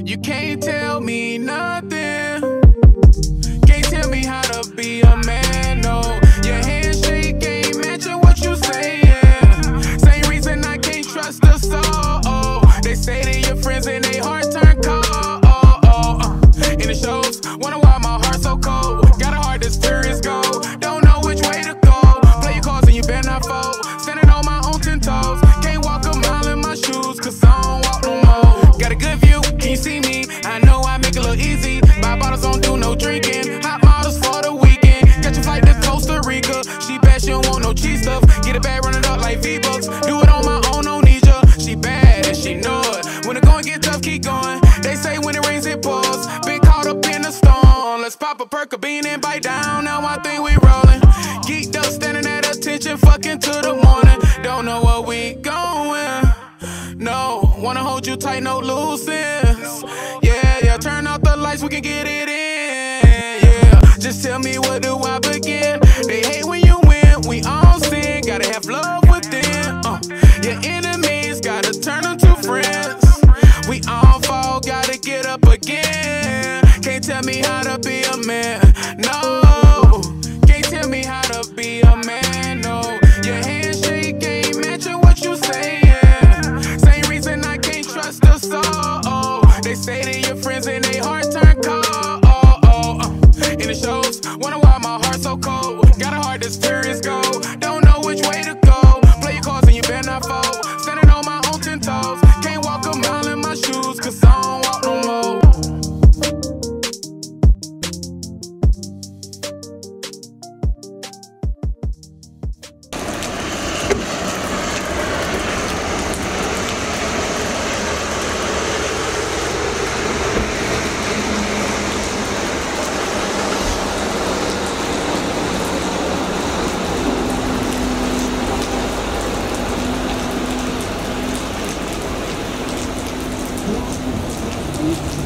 You can't tell me nothing. Can't tell me how to be a man, no. Your handshake ain't matching what you saying. Same reason I can't trust a soul. They say they your friends and they heart turn cold. And it shows. Wonder why my heart's so cold. Got a heart that's furious gold. Costa Rica. She bad, she don't want no cheap stuff. Get it bad, run it up like V-Bucks. Do it on my own, no need ya. She bad and she know it. When it going get tough, keep going. They say when it rains, it pours. Been caught up in the storm. Let's pop a perk of bean and bite down. Now I think we rolling. Geeked up, standing at attention, fucking to the morning. Don't know where we going. No, wanna hold you tight, no loosens. Yeah, yeah, turn out the lights, we can get it in. Yeah, just tell me where do I begin? They hate when you win, we all sin. Gotta have love within. Uh, your enemies gotta turn them to friends. We all fall, gotta get up again. Can't tell me how to be a man, no. Can't tell me how to be a man, no. Your handshake ain't matching what you saying. Same reason I can't trust a soul. They say to your friends and they heart turn cold. And it shows. Wonder why my heart so cold. Got a heart that's furious, gold. Don't know which way to go. Play your cards and you better not fall. see.